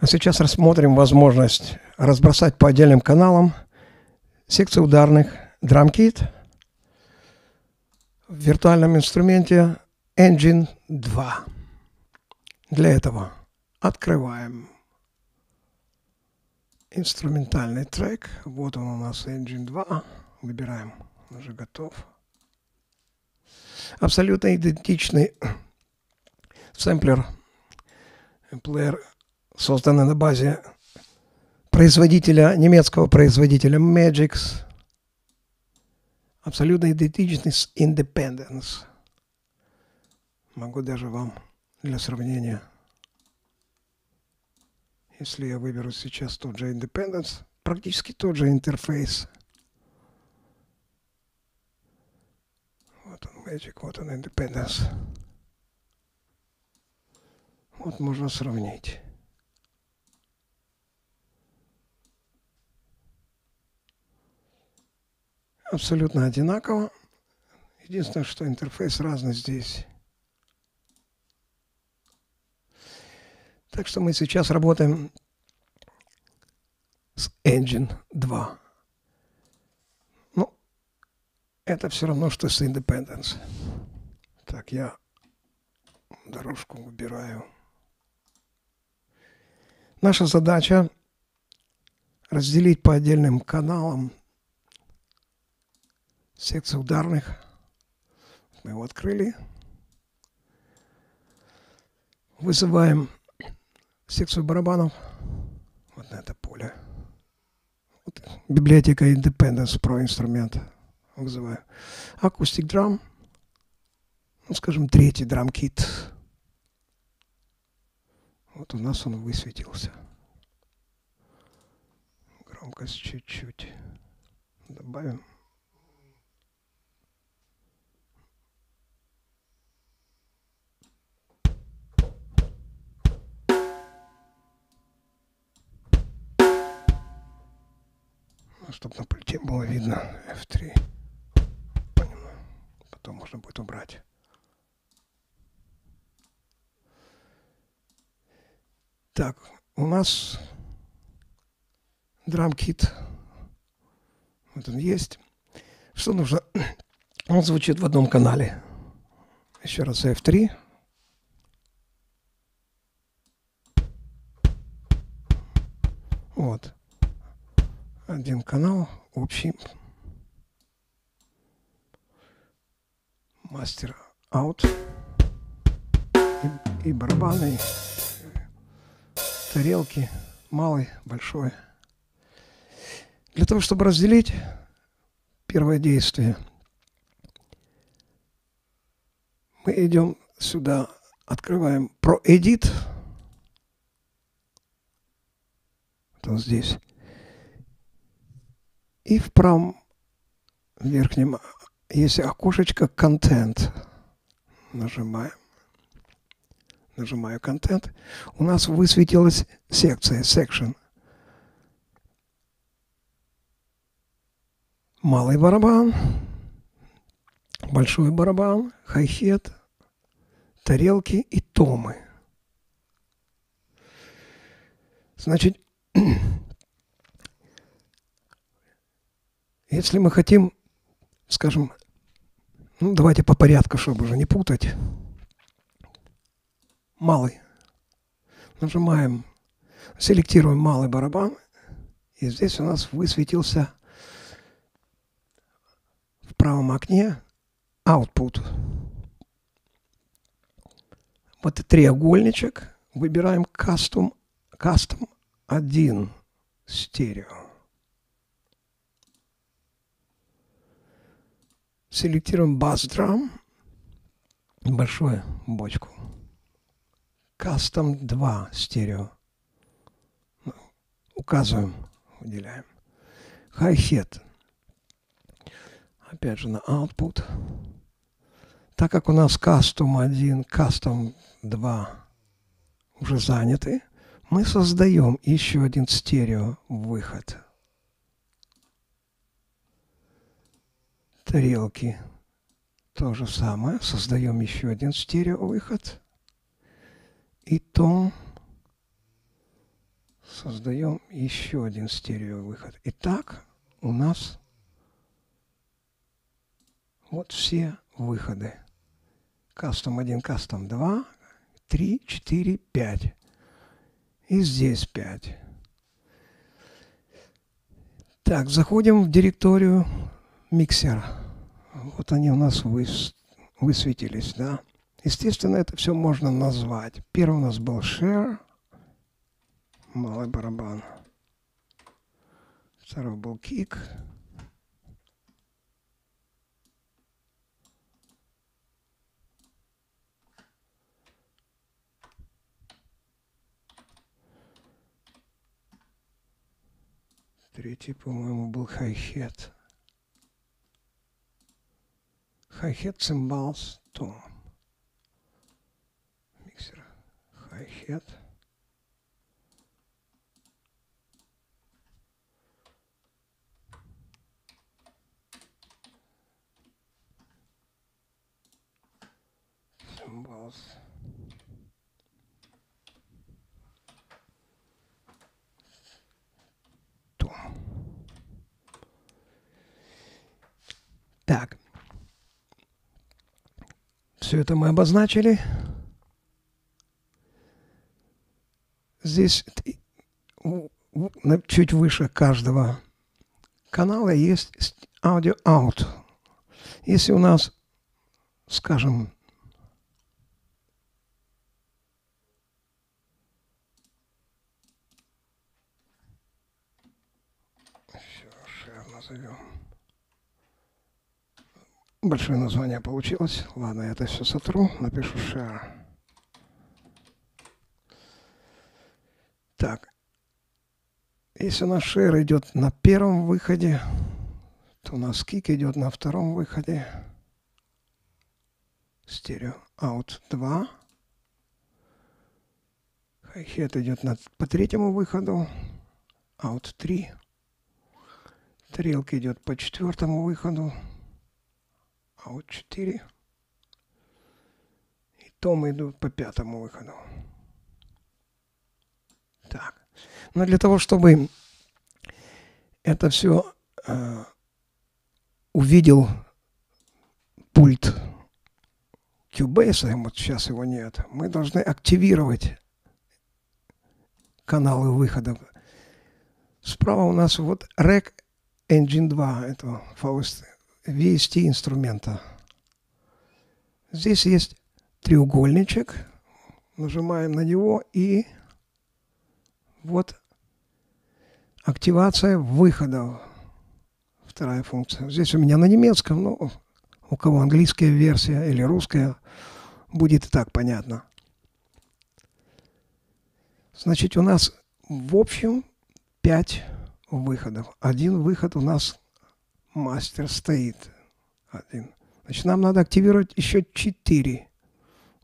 А сейчас рассмотрим возможность разбросать по отдельным каналам секции ударных DrumKit в виртуальном инструменте Engine 2. Для этого открываем инструментальный трек. Вот он у нас Engine 2. Выбираем, он уже готов. Абсолютно идентичный сэмплер, плеер созданный на базе производителя, немецкого производителя Magix. Идентичный с Independence. Могу даже вам для сравнения, если я выберу сейчас тот же Independence, практически тот же интерфейс. Вот он Magic, вот он Independence. Вот можно сравнить. Абсолютно одинаково. Единственное, что интерфейс разный здесь. Так что мы сейчас работаем с Engine 2. Ну, это все равно, что с Independence. Так, я дорожку выбираю. Наша задача разделить по отдельным каналам секция ударных. Мы его открыли. Вызываем секцию барабанов вот на это поле. Вот библиотека Independence Pro инструмент вызываю. Акустик драм. Ну, скажем, третий драм-кит. Вот у нас он высветился. Громкость чуть-чуть добавим. Чтобы на пульте было видно F3. Потом можно будет убрать. Так, у нас драм-кит. Вот он есть. Что нужно? Он звучит в одном канале. Еще раз F3. Вот один канал общий. Мастер аут. И, и барабаны и тарелки малый большой. Для того чтобы разделить первое действие мы идем сюда открываем про edit. Вот он здесь и в правом верхнем есть окошечко «Контент». Нажимаем. Нажимаю «Контент». У нас высветилась секция «Section». Малый барабан, большой барабан, хай-хет, тарелки и томы. Значит, Если мы хотим, скажем, ну, давайте по порядку, чтобы уже не путать. Малый. Нажимаем, селектируем малый барабан. И здесь у нас высветился в правом окне output. Вот треугольничек. Выбираем Custom, Custom 1 стерео. Селектируем бас-драм, большую бочку. Кастом 2 стерео. Ну, указываем, выделяем. Хай-хет. Опять же на output. Так как у нас кастом 1, кастом 2 уже заняты, мы создаем еще один стерео выход. Тарелки. То же самое. Создаем еще один стереовыход. И том создаем еще один стереовыход. Итак, у нас вот все выходы. Кастом 1, кастом 2, 3, 4, 5. И здесь 5. Так, заходим в директорию миксера. Вот они у нас выс высветились, да. Естественно, это все можно назвать. Первый у нас был share, малый барабан. Второй был kick. Третий, по-моему, был хай-хет. Хай-хет, цимбалс, том. Миксер. Хай-хет. Цимбалс. Так. Все это мы обозначили. Здесь чуть выше каждого канала есть аудио out. Если у нас, скажем, все, share назовем. Большое название получилось. Ладно, я это все сотру, напишу share. Так. Если у нас share идет на первом выходе, то у нас кик идет на втором выходе. Стерео out 2. Хай-хет идет на, по третьему выходу. Out 3. Трелка идет по четвертому выходу а вот 4. И том идут по пятому выходу. Так. Но для того, чтобы это все э, увидел пульт Cubase, вот сейчас его нет, мы должны активировать каналы выхода. Справа у нас вот Rec Engine 2, это VST, VST инструмента. Здесь есть треугольничек. Нажимаем на него и вот активация выхода. Вторая функция. Здесь у меня на немецком, но у кого английская версия или русская, будет и так понятно. Значит, у нас в общем 5 выходов. Один выход у нас мастер стоит один. Значит, нам надо активировать еще четыре.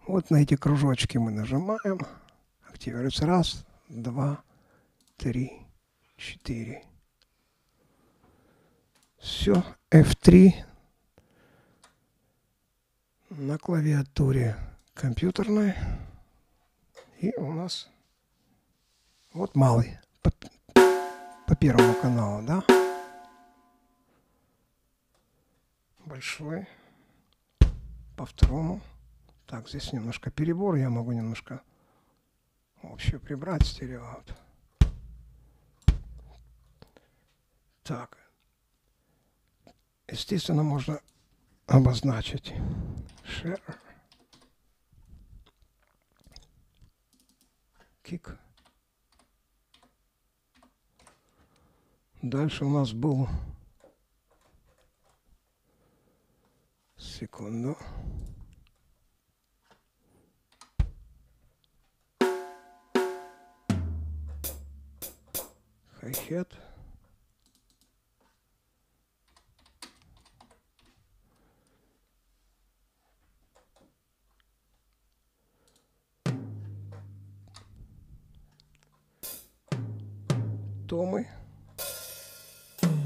Вот на эти кружочки мы нажимаем. Активируется раз, два, три, четыре. Все, F3 на клавиатуре компьютерной. И у нас вот малый по, по первому каналу, да? Большой. По второму. Так, здесь немножко перебор. Я могу немножко общую прибрать стерео. Так. Естественно, можно обозначить share. Кик. Дальше у нас был Секунду. Хай-хет. Томы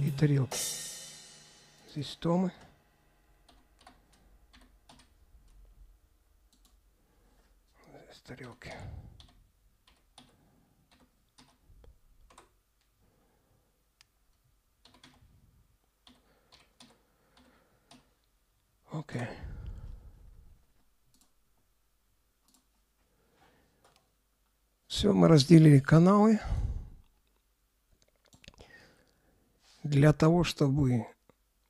и тарелки. Здесь томы. тарелки. Окей. Все, мы разделили каналы. Для того, чтобы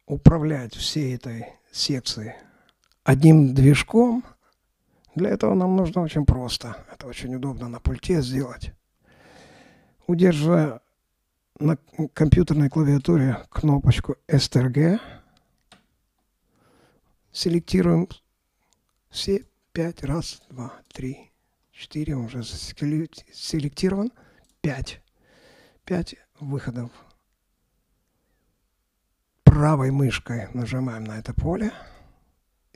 управлять всей этой секцией одним движком – для этого нам нужно очень просто. Это очень удобно на пульте сделать. Удерживая на компьютерной клавиатуре кнопочку STRG, селектируем все пять, раз, два, три, четыре, он уже селектирован, пять, пять выходов. Правой мышкой нажимаем на это поле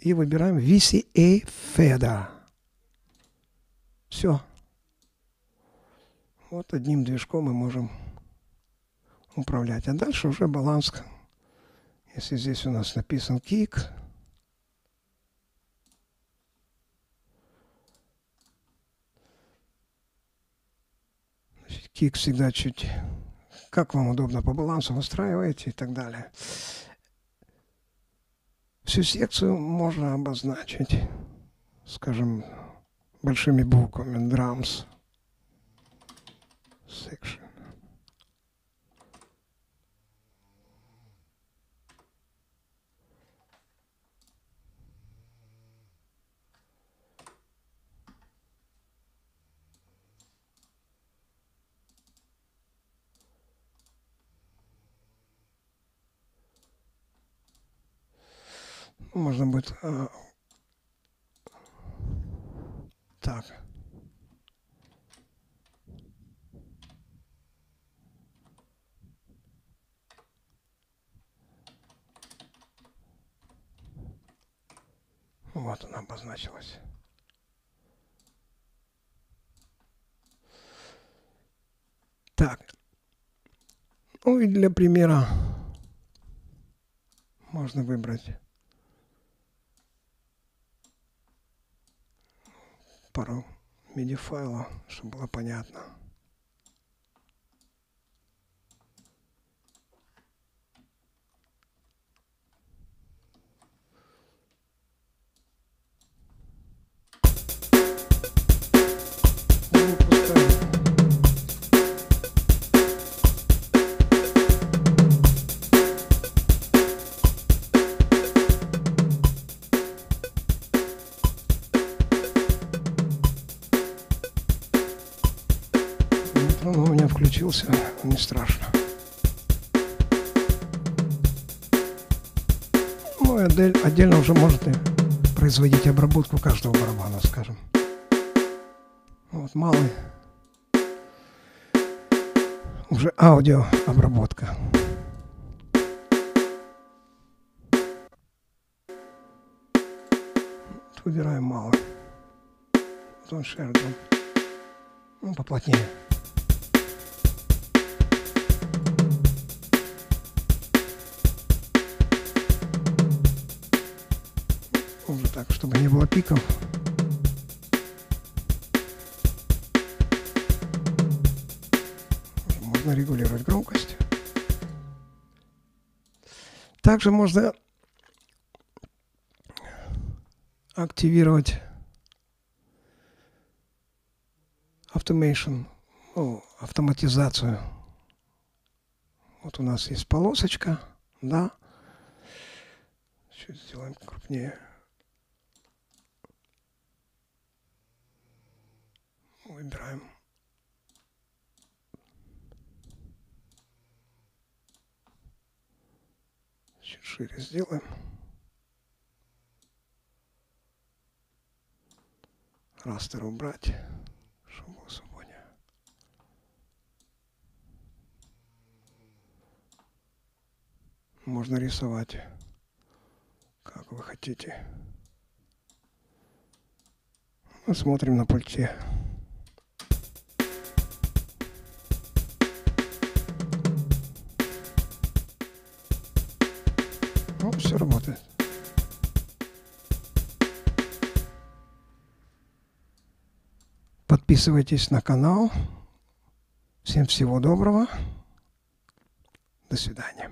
и выбираем VCA Feather. Все. Вот одним движком мы можем управлять. А дальше уже баланс. Если здесь у нас написан кик, кик всегда чуть как вам удобно по балансу выстраиваете и так далее. Всю секцию можно обозначить, скажем, большими буквами drums section. Можно будет э, так. Вот она обозначилась. Так. Ну и для примера можно выбрать пару MIDI-файлов, чтобы было понятно. Отдельно уже можете производить обработку каждого барабана, скажем. Вот малый. Уже аудио обработка. Выбираем малый. Потом шердом. Ну, поплотнее. Чтобы не было пиков. Можно регулировать громкость. Также можно активировать automation, ну, автоматизацию. Вот у нас есть полосочка, да. Чуть сделаем крупнее. Выбираем. Чуть шире сделаем. Растер убрать, чтобы было свободнее. Можно рисовать, как вы хотите. Смотрим на пульте. Ну, все работает. Подписывайтесь на канал. Всем всего доброго. До свидания.